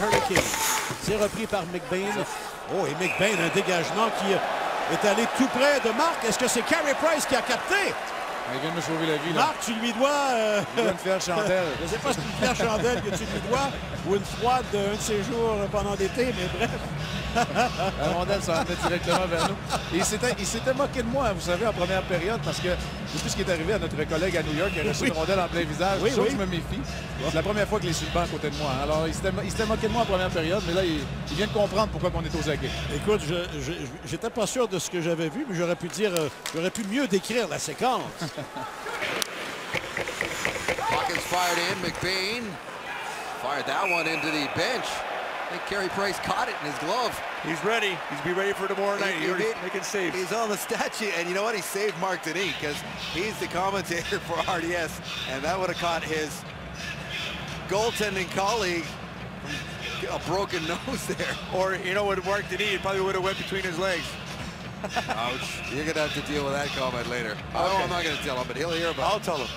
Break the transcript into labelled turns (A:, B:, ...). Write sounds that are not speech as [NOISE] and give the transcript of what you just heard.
A: Hurricane. C'est repris par McBain. Oh, et McBain, un dégagement qui est allé tout près de Marc. Est-ce que c'est Carey Price qui a capté?
B: Il vient de me sauver la vie. Là.
A: Marc, tu lui dois... Euh...
B: Il doit une fière chandelle. [LAUGHS]
A: Je ne sais pas si c'est une fière chandelle que tu lui dois ou une froide d'un de ses jours pendant l'été, mais bref. [LAUGHS]
B: La rondelle s'en venait directement vers nous. Et il s'était moqué de moi, vous savez, en première période, parce que c'est tout ce qui est arrivé à notre collègue à New York. Il a reçu une rondelle en plein visage. Oui, oui. je me méfie. C'est la première fois qu'il est sur le banc à côté de moi. Alors, il s'était moqué de moi en première période, mais là, il, vient de comprendre pourquoi on est aux aguets.
A: Écoute, je j'étais pas sûr de ce que j'avais vu, mais j'aurais pu dire, euh, j'aurais pu mieux décrire la séquence.
C: Hawkins fired in. McBain fired that one into the bench. I think Carey Price caught it in his glove.
D: He's ready. He's be ready for tomorrow night. He, he making saves.
C: He's on the statue, and you know what? He saved Mark Denis because he's the commentator [LAUGHS] for RDS, and that would have caught his goaltending colleague a broken [LAUGHS] nose there.
D: Or, you know, what Mark Denis, it probably would have went between his legs. [LAUGHS]
C: Ouch. You're going to have to deal with that comment later. Oh, okay. Oh, I'm not going to tell him, but he'll hear about it.
D: I'll tell him.